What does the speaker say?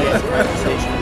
Yes, conversation.